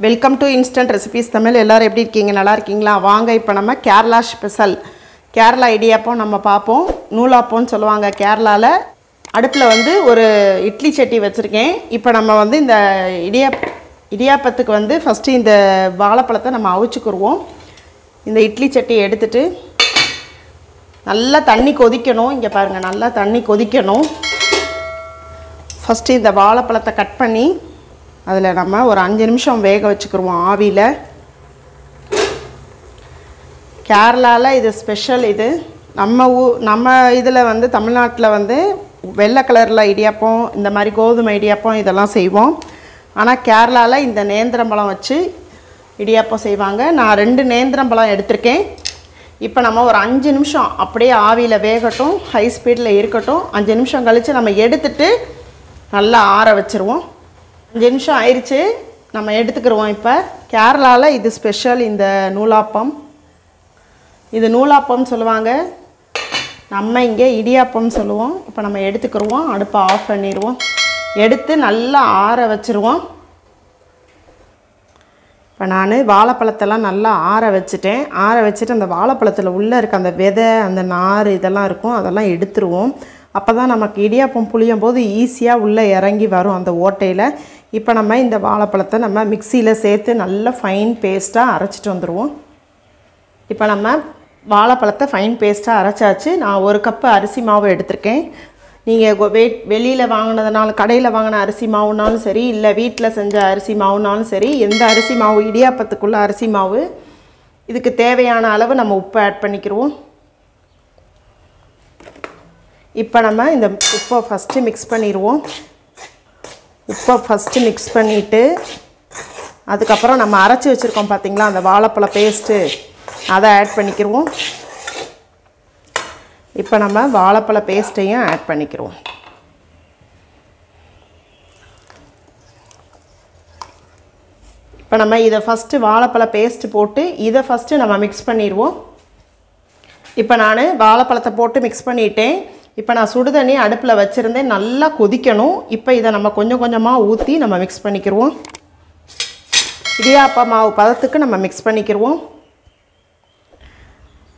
Welcome to instant recipes Tamil. எல்லோரும் எப்படி இருக்கீங்க? நல்லா இருக்கீங்களா? வாங்க இப்போ நம்ம கேரளா ஸ்பெஷல் கேரளா இடியாப்பம் நம்ம பார்ப்போம். நூலாப்பம்னு சொல்லுவாங்க கேரளாவில் அடுப்பில் வந்து ஒரு இட்லி சட்டி வச்சுருக்கேன். இப்போ நம்ம வந்து இந்த இடியாப் இடியாப்பத்துக்கு வந்து ஃபஸ்ட்டு இந்த வாழைப்பழத்தை நம்ம அவிச்சுக்குருவோம். இந்த இட்லி சட்டியை எடுத்துகிட்டு நல்லா தண்ணி கொதிக்கணும். இங்கே பாருங்கள் நல்லா தண்ணி கொதிக்கணும். ஃபஸ்ட்டு இந்த வாழைப்பழத்தை கட் பண்ணி அதில் நம்ம ஒரு அஞ்சு நிமிஷம் வேக வச்சுக்கிருவோம் ஆவியில். கேரளாவில் இது ஸ்பெஷல் இது. நம்ம ஊ நம்ம இதில் வந்து தமிழ்நாட்டில் வந்து வெள்ளை கலரில் இடியாப்பம் இந்த மாதிரி கோதுமை இடியாப்பம் இதெல்லாம் செய்வோம். ஆனால் கேரளாவில் இந்த நேந்திரம்பழம் வச்சு இடியாப்பம் செய்வாங்க. நான் ரெண்டு நேந்திரம்பழம் எடுத்திருக்கேன். இப்போ நம்ம ஒரு அஞ்சு நிமிஷம் அப்படியே ஆவியில் வேகட்டும் ஹை ஸ்பீடில் இருக்கட்டும். அஞ்சு நிமிஷம் கழித்து நம்ம எடுத்துட்டு நல்லா ஆற வச்சுருவோம். அஞ்சு நிமிஷம் ஆயிடுச்சு நம்ம எடுத்துக்கிடுவோம் இப்போ. கேரளாவில் இது ஸ்பெஷல் இந்த நூலாப்பம். இது நூலாப்பம்னு சொல்லுவாங்க. நம்ம இங்கே இடியாப்பம் சொல்லுவோம். இப்போ நம்ம எடுத்துக்கிடுவோம் அடுப்பை ஆஃப் பண்ணிடுவோம். எடுத்து நல்லா ஆற வச்சுருவோம். இப்போ நான் வாழைப்பழத்தெல்லாம் நல்லா ஆற வச்சுட்டேன். ஆற வச்சுட்டு அந்த வாழைப்பழத்தில் உள்ளே இருக்க அந்த விதை அந்த நார் இதெல்லாம் இருக்கும். அதெல்லாம் எடுத்துருவோம். அப்போ தான் நமக்கு இடியாப்பம் புளியும் போது ஈஸியாக உள்ளே இறங்கி வரும் அந்த ஓட்டையில். இப்போ நம்ம இந்த வாழைப்பழத்தை நம்ம மிக்சியில் சேர்த்து நல்லா ஃபைன் பேஸ்ட்டாக அரைச்சிட்டு வந்துடுவோம் இப்போ நம்ம வாழைப்பழத்தை ஃபைன் பேஸ்ட்டாக அரைச்சாச்சு. நான் ஒரு கப்பு அரிசி மாவு எடுத்திருக்கேன். நீங்கள் வெ வெளியில் வாங்கினதுனால கடையில் வாங்கின அரிசி மாவுனாலும் சரி இல்லை வீட்டில் செஞ்ச அரிசி மாவுனாலும் சரி எந்த அரிசி மாவு இடியாப்பத்துக்குள்ள அரிசி மாவு இதுக்கு தேவையான அளவு நம்ம உப்பு ஆட் பண்ணிக்கிருவோம். இப்போ நம்ம இந்த உப்பை ஃபஸ்ட்டு மிக்ஸ் பண்ணிடுவோம் உப்பை ஃபஸ்ட்டு மிக்ஸ் பண்ணிவிட்டு அதுக்கப்புறம் நம்ம அரைச்சி வச்சுருக்கோம் பார்த்திங்களா அந்த வாழைப்பழ பேஸ்ட்டு அதை ஆட் பண்ணிக்கிடுவோம் இப்போ நம்ம வாழைப்பழ பேஸ்ட்டையும் ஆட் பண்ணிக்கிருவோம். இப்போ நம்ம இதை ஃபஸ்ட்டு வாழைப்பழ பேஸ்ட்டு போட்டு இதை ஃபஸ்ட்டு நம்ம மிக்ஸ் பண்ணிடுவோம் இப்போ நான் வாழைப்பழத்தை போட்டு மிக்ஸ் பண்ணிட்டேன். இப்போ நான் சுடுதண்ணி அடுப்பில் வச்சுருந்தேன் நல்லா கொதிக்கணும். இப்போ இதை நம்ம கொஞ்சம் கொஞ்சமாக ஊற்றி நம்ம மிக்ஸ் பண்ணிக்கிடுவோம் இடியாப்ப மாவு பதத்துக்கு நம்ம மிக்ஸ் பண்ணிக்கிருவோம்.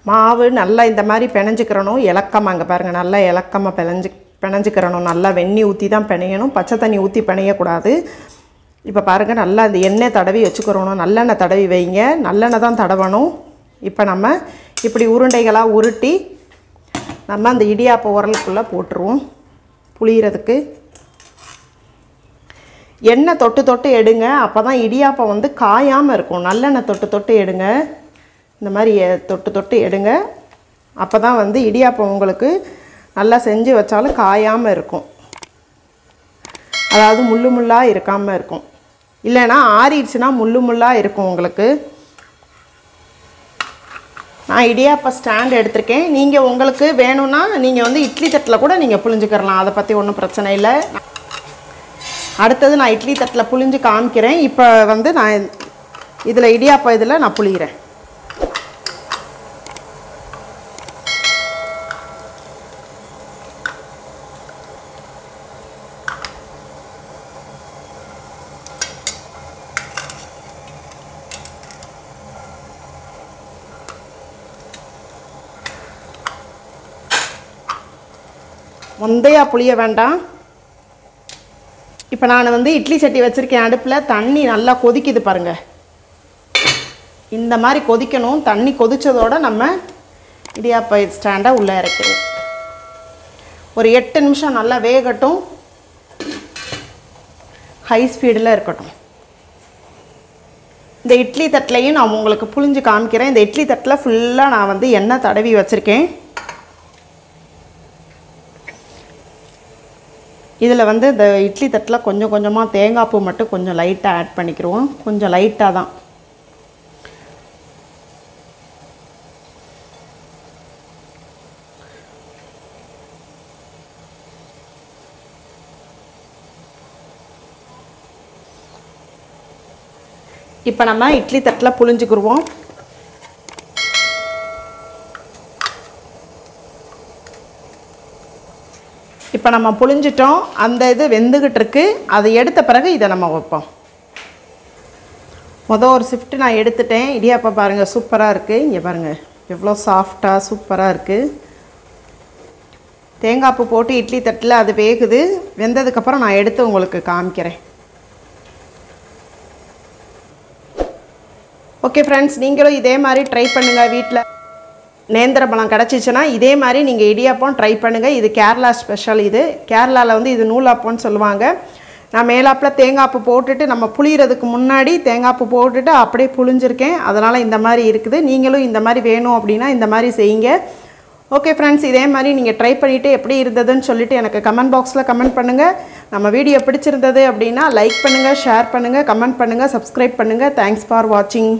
மாவு நல்லா இந்த மாதிரி பிணைஞ்சிக்கிறணும். இலக்கமாக அங்கே பாருங்கள் நல்லா இலக்கமாக பிணைஞ்சு பிணைஞ்சிக்கிறணும். நல்லா வெண்ணி ஊற்றி தான் பிணையணும். பச்சை தண்ணி ஊற்றி பிணையக்கூடாது. இப்போ பாருங்கள் நல்லா இந்த எண்ணெய் தடவி வச்சுக்கிறணும். நல்லெண்ணெய் தடவி வைங்க. நல்லெண்ணெய் தான் தடவணும். இப்போ நம்ம இப்படி உருண்டைகளாக உருட்டி நம்ம அந்த இடியாப்ப உரலுக்குள்ளே போட்டுருவோம். புளியறதுக்கு. எண்ணெய் தொட்டு தொட்டு எடுங்க. அப்போ தான் இடியாப்பம் வந்து காயாமல் இருக்கும். நல்லெண்ணெய் தொட்டு தொட்டு எடுங்க. இந்த மாதிரி தொட்டு தொட்டு எடுங்க. அப்போ தான் வந்து இடியாப்பம் உங்களுக்கு நல்லா செஞ்சு வச்சாலும் காயாமல் இருக்கும். அதாவது முள்ளு முள்ளாக இருக்காமல் இருக்கும். இல்லைன்னா ஆறிடுச்சுன்னா முள்ளு முள்ளாக இருக்கும் உங்களுக்கு. நான் இடியாப்ப ஸ்டாண்ட் எடுத்திருக்கேன். நீங்கள் உங்களுக்கு வேணும்னா நீங்கள் வந்து இட்லி தட்டில் கூட நீங்கள் புழிஞ்சுக்கிறலாம். அதை பற்றி ஒன்றும் பிரச்சனை இல்லை. அடுத்தது நான் இட்லி தட்டில் புழிஞ்சு காமிக்கிறேன். இப்போ வந்து நான் இதில் இடியாப்ப இதில் நான் புளிகிறேன் முந்தையா புளிய வேண்டாம். இப்போ நான் வந்து இட்லி சட்டி வச்சுருக்கேன். அடுப்பில் தண்ணி நல்லா கொதிக்குது பாருங்கள் இந்த மாதிரி கொதிக்கணும். தண்ணி கொதித்ததோடு நம்ம இடியாப்ப ஸ்டாண்டை உள்ளே இறக்கிடுவோம் ஒரு எட்டு நிமிஷம் நல்லா வேகட்டும். ஹை ஸ்பீடில் இருக்கட்டும். இந்த இட்லி தட்டிலையும் நான் உங்களுக்கு புளிஞ்சு காமிக்கிறேன். இந்த இட்லி தட்டில் ஃபுல்லாக நான் வந்து எண்ணெய் தடவி வச்சுருக்கேன். இதில் வந்து இந்த இட்லி தட்டில் கொஞ்சம் கொஞ்சமாக தேங்காய் பூ மட்டும் கொஞ்சம் லைட்டாக ஆட் பண்ணிக்கிறோம் கொஞ்சம் லைட்டாக தான். இப்போ நம்ம இட்லி தட்டில் புழிஞ்சுக்கிருவோம். இப்போ நம்ம புழிஞ்சிட்டோம். அந்த இது வெந்துக்கிட்டுருக்கு அதை எடுத்த பிறகு இதை நம்ம வைப்போம். மொதல் ஒரு ஷிஃப்ட் நான் எடுத்துட்டேன். இடியாப்பா பாருங்கள் சூப்பராக இருக்குது இங்கே பாருங்கள் எவ்வளோ சாஃப்டாக சூப்பராக இருக்குது தேங்காய் பூ போட்டு இட்லி தட்டில் அது வேகுது. வெந்ததுக்கப்புறம் நான் எடுத்து உங்களுக்கு காமிக்கிறேன். ஓகே ஃப்ரெண்ட்ஸ் நீங்களும் இதே மாதிரி ட்ரை பண்ணுங்கள் வீட்டில் நேந்திர பழம் கிடச்சிச்சின்னா இதே மாதிரி நீங்கள் இடியாப்பம் ட்ரை பண்ணுங்கள் இது கேரளா ஸ்பெஷல் இது. கேரளாவில் வந்து இது நூலாப்பம்னு சொல்லுவாங்க. நான் மேலாப்பில் தேங்காய்ப்பு போட்டுட்டு நம்ம புளியறதுக்கு முன்னாடி தேங்காய்ப்பு போட்டுட்டு அப்படியே புளிஞ்சிருக்கேன் அதனால் இந்த மாதிரி இருக்குது. நீங்களும் இந்த மாதிரி வேணும் அப்படின்னா இந்த மாதிரி செய்யுங்க. ஓகே ஃப்ரெண்ட்ஸ் இதே மாதிரி நீங்கள் ட்ரை பண்ணிவிட்டு எப்படி இருந்ததுன்னு சொல்லிவிட்டு எனக்கு கமெண்ட் பாக்ஸில் கமெண்ட் பண்ணுங்கள் நம்ம வீடியோ பிடிச்சிருந்தது அப்படின்னா லைக் பண்ணுங்கள் ஷேர் பண்ணுங்கள் கமெண்ட் பண்ணுங்கள் சப்ஸ்கிரைப் பண்ணுங்கள் தேங்க்ஸ் ஃபார் வாட்சிங்